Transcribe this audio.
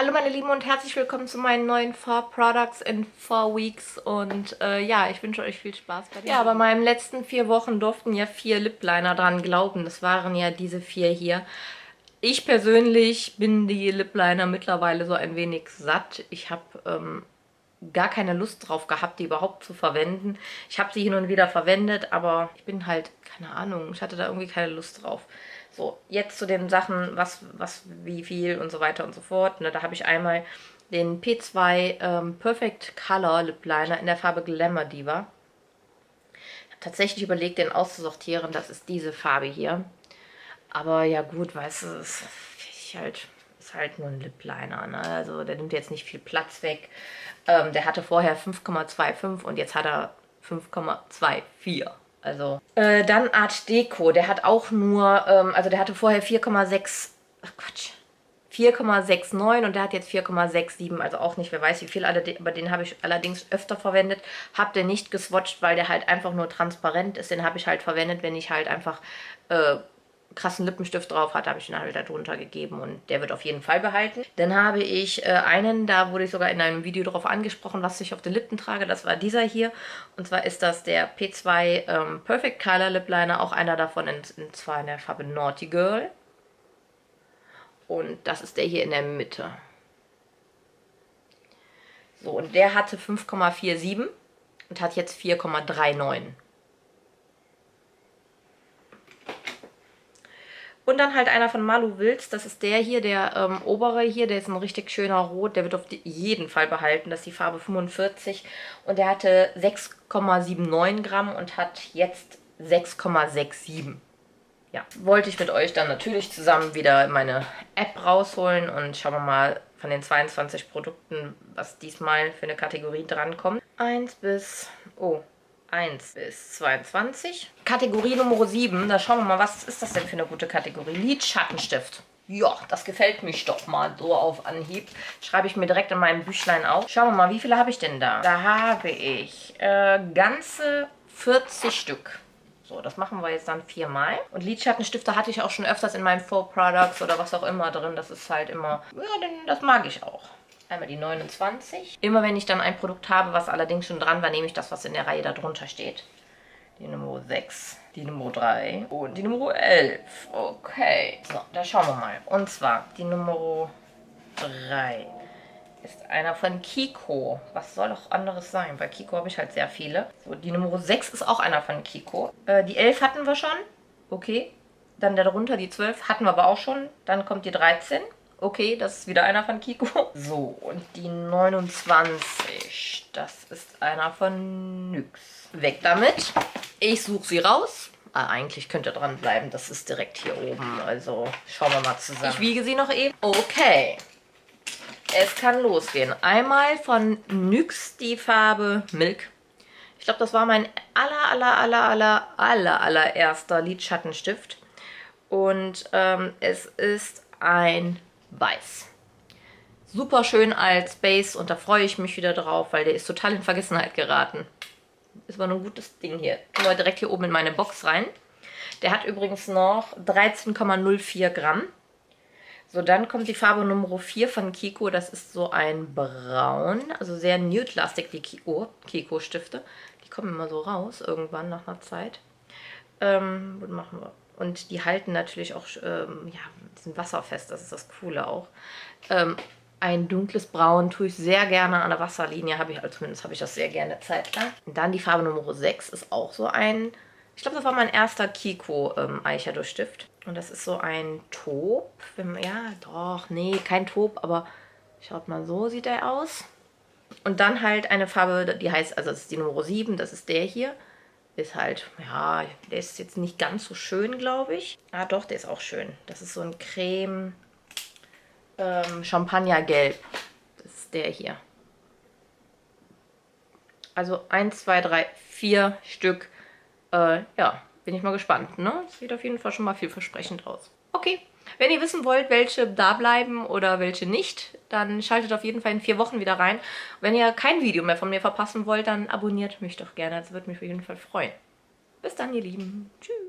Hallo meine Lieben und herzlich willkommen zu meinen neuen 4 Products in 4 Weeks und äh, ja, ich wünsche euch viel Spaß bei dem. Ja, bei meinen letzten vier Wochen durften ja vier Lip Liner dran glauben. Das waren ja diese vier hier. Ich persönlich bin die Lip Liner mittlerweile so ein wenig satt. Ich habe ähm, gar keine Lust drauf gehabt, die überhaupt zu verwenden. Ich habe sie hin und wieder verwendet, aber ich bin halt, keine Ahnung, ich hatte da irgendwie keine Lust drauf. So, jetzt zu den Sachen, was, was, wie viel und so weiter und so fort. Ne, da habe ich einmal den P2 ähm, Perfect Color Lip Liner in der Farbe Glamour Diva. Ich habe tatsächlich überlegt, den auszusortieren. Das ist diese Farbe hier. Aber ja gut, weißt du, ist, halt, ist halt nur ein Lip Liner. Ne? Also der nimmt jetzt nicht viel Platz weg. Ähm, der hatte vorher 5,25 und jetzt hat er 5,24. Also äh, dann Art Deco, der hat auch nur, ähm, also der hatte vorher 4,6, ach Quatsch, 4,69 und der hat jetzt 4,67, also auch nicht, wer weiß wie viel, aber den habe ich allerdings öfter verwendet. Habe den nicht geswatcht, weil der halt einfach nur transparent ist. Den habe ich halt verwendet, wenn ich halt einfach äh, krassen Lippenstift drauf hat, habe ich ihn halt darunter gegeben und der wird auf jeden Fall behalten. Dann habe ich äh, einen, da wurde ich sogar in einem Video darauf angesprochen, was ich auf den Lippen trage. Das war dieser hier und zwar ist das der P2 ähm, Perfect Color Lip Liner, auch einer davon, in, zwar in der Farbe Naughty Girl. Und das ist der hier in der Mitte. So, und der hatte 5,47 und hat jetzt 4,39. Und dann halt einer von Malu Wills, das ist der hier, der ähm, obere hier, der ist ein richtig schöner Rot, der wird auf jeden Fall behalten, das ist die Farbe 45 und der hatte 6,79 Gramm und hat jetzt 6,67. Ja, wollte ich mit euch dann natürlich zusammen wieder meine App rausholen und schauen wir mal von den 22 Produkten, was diesmal für eine Kategorie drankommt. 1 bis, oh, 1 bis 22. Kategorie Nummer 7, da schauen wir mal, was ist das denn für eine gute Kategorie? Lidschattenstift. Ja, das gefällt mich doch mal so auf Anhieb. Schreibe ich mir direkt in meinem Büchlein auf. Schauen wir mal, wie viele habe ich denn da? Da habe ich äh, ganze 40 Stück. So, das machen wir jetzt dann viermal. Und Lidschattenstifte hatte ich auch schon öfters in meinen Full Products oder was auch immer drin. Das ist halt immer, ja, das mag ich auch. Einmal die 29. Immer wenn ich dann ein Produkt habe, was allerdings schon dran war, nehme ich das, was in der Reihe darunter steht. Die Nummer 6, die Nummer 3 und die Nummer 11. Okay, so, da schauen wir mal. Und zwar die Nummer 3 ist einer von Kiko. Was soll auch anderes sein? Bei Kiko habe ich halt sehr viele. So, die Nummer 6 ist auch einer von Kiko. Äh, die 11 hatten wir schon. Okay. Dann darunter die 12 hatten wir aber auch schon. Dann kommt die 13. Okay, das ist wieder einer von Kiko. So, und die 29, das ist einer von Nyx. Weg damit. Ich suche sie raus. Ah, eigentlich könnt ihr dranbleiben, das ist direkt hier oben. Also schauen wir mal zusammen. Ich wiege sie noch eben. Okay, es kann losgehen. Einmal von NYX die Farbe Milk. Ich glaube, das war mein aller, aller, aller, aller, aller, allererster Lidschattenstift. Und ähm, es ist ein weiß. Super schön als Base und da freue ich mich wieder drauf, weil der ist total in Vergessenheit geraten. Ist aber ein gutes Ding hier. Können wir direkt hier oben in meine Box rein. Der hat übrigens noch 13,04 Gramm. So, dann kommt die Farbe Nummer 4 von Kiko. Das ist so ein Braun, also sehr nude-lastig, die Kiko-Stifte. Die kommen immer so raus, irgendwann nach einer Zeit. Ähm, was machen wir? Und die halten natürlich auch, ähm, ja, die sind wasserfest, das ist das Coole auch. Ähm, ein dunkles Braun tue ich sehr gerne an der Wasserlinie, habe ich, also zumindest habe ich das sehr gerne zeitlang. Und dann die Farbe Nummer 6 ist auch so ein, ich glaube, das war mein erster Kiko ähm, Eicherdurchstift. Und das ist so ein Taub. Ja, doch, nee, kein Taub, aber schaut mal, so sieht er aus. Und dann halt eine Farbe, die heißt, also das ist die Nummer 7, das ist der hier ist halt, ja, der ist jetzt nicht ganz so schön, glaube ich. Ah, doch, der ist auch schön. Das ist so ein Creme ähm, Champagnergelb. Das ist der hier. Also 1, 2, 3, 4 Stück. Äh, ja, bin ich mal gespannt. Ne? Sieht auf jeden Fall schon mal vielversprechend aus. Okay, wenn ihr wissen wollt, welche da bleiben oder welche nicht, dann schaltet auf jeden Fall in vier Wochen wieder rein. Wenn ihr kein Video mehr von mir verpassen wollt, dann abonniert mich doch gerne. Das würde mich auf jeden Fall freuen. Bis dann, ihr Lieben. Tschüss.